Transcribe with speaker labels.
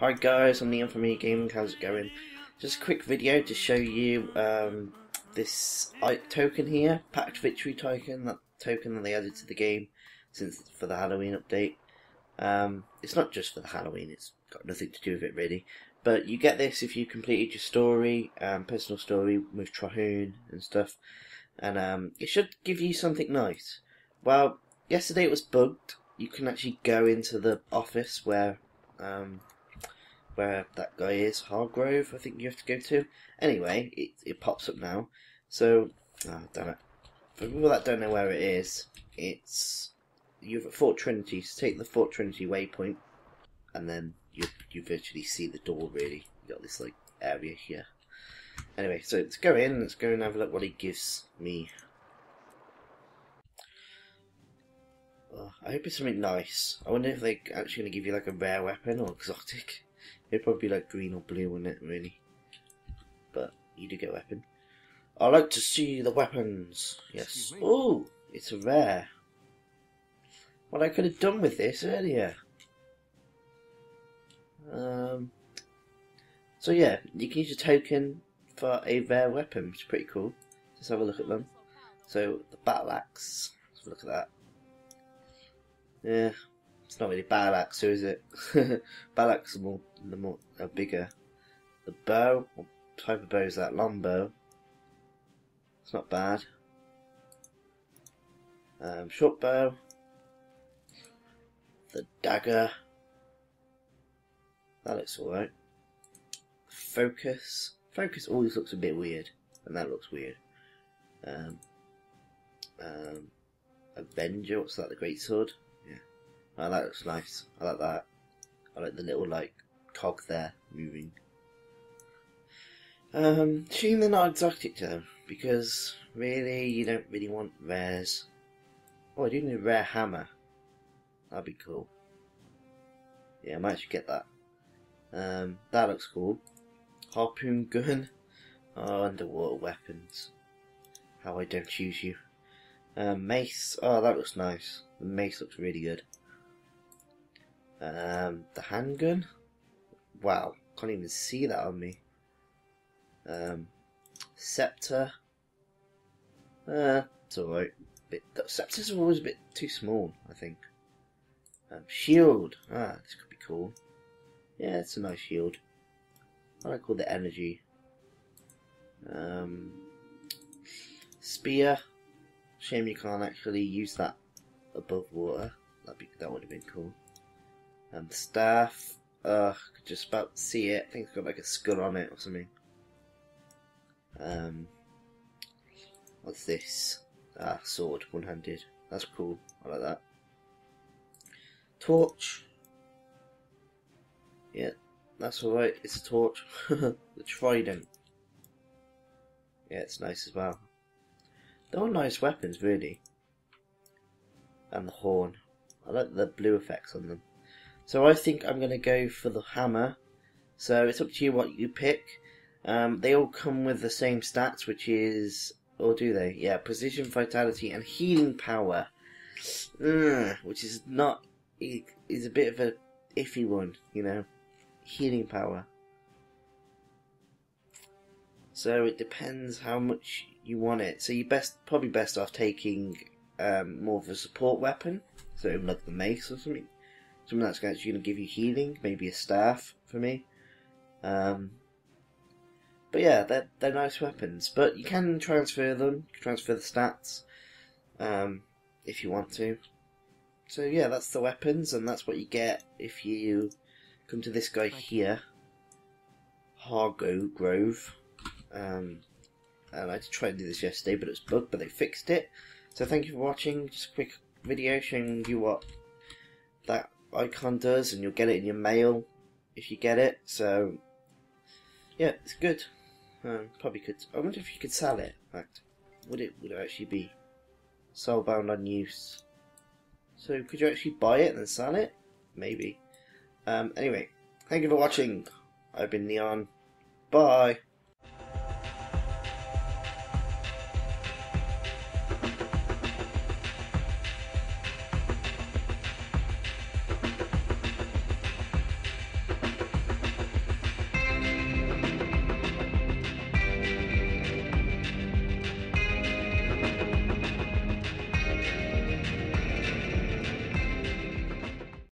Speaker 1: Hi guys, I'm Neon from E Gaming, how's it going? Just a quick video to show you um, this token here, Pact Victory token, that token that they added to the game since for the Halloween update. Um, it's not just for the Halloween, it's got nothing to do with it really. But you get this if you completed your story, um, personal story with Trahearne and stuff. And um, it should give you something nice. Well, yesterday it was bugged. You can actually go into the office where um, where that guy is, Hargrove, I think you have to go to. Anyway, it, it pops up now. So, oh, damn it. For people that don't know where it is, it's you're at Fort Trinity. So take the Fort Trinity waypoint, and then you you virtually see the door. Really, you got this like area here. Anyway, so let's go in. Let's go and have a look what he gives me. Oh, I hope it's something nice. I wonder if they're actually going to give you like a rare weapon or exotic. It'd probably be like green or blue, wouldn't it, really? But you do get a weapon. I like to see the weapons. Yes. Oh, it's a rare. What I could have done with this earlier. Um. So yeah, you can use a token for a rare weapon, which is pretty cool. Let's have a look at them. So the battle axe. Let's look at that. Yeah, it's not really battle axe, is it? axe are more, the more are bigger. The bow, what type of bow is that? Longbow. It's not bad. Um, short bow. The dagger. That looks alright. Focus. Focus always looks a bit weird, and that looks weird. Um, um, Avenger, what's that? The Great Sword. Oh, that looks nice. I like that. I like the little like cog there moving. Um, shame they're not exotic though, because really you don't really want rares. Oh, I do need a rare hammer. That'd be cool. Yeah, I might actually get that. Um, that looks cool. Harpoon gun. Oh, underwater weapons. How I don't choose you. Um, mace. Oh, that looks nice. The mace looks really good. Um, the handgun. Wow, can't even see that on me. Um, scepter. Uh, it's alright. Bit, the scepters are always a bit too small, I think. Um, shield. Ah, this could be cool. Yeah, it's a nice shield. I like all the energy. Um, spear. Shame you can't actually use that above water. That'd be, that would have been cool. And staff, uh, could just about see it. I think it's got like a skull on it or something. Um, what's this? Ah, sword, one-handed. That's cool. I like that. Torch. Yeah, that's alright. It's a torch. the trident. Yeah, it's nice as well. They're all nice weapons, really. And the horn. I like the blue effects on them. So I think I'm going to go for the hammer. So it's up to you what you pick. Um, they all come with the same stats, which is, or do they? Yeah, precision, vitality, and healing power. Mm, which is not, is a bit of a iffy one, you know. Healing power. So it depends how much you want it. So you're best probably best off taking um, more of a support weapon, so like the mace or something something that's actually going to give you healing, maybe a staff for me. Um, but yeah, they're, they're nice weapons. But you can transfer them, transfer the stats um, if you want to. So yeah, that's the weapons, and that's what you get if you come to this guy here, Hargo Grove. Um, and I tried to do this yesterday, but it's bugged, but they fixed it. So thank you for watching. Just a quick video showing you what that icon does, and you'll get it in your mail if you get it. So, yeah, it's good. Um, probably could. I wonder if you could sell it. In fact, would it would it actually be soulbound on use? So could you actually buy it and sell it? Maybe. Um, anyway, thank you for watching. I've been Neon. Bye.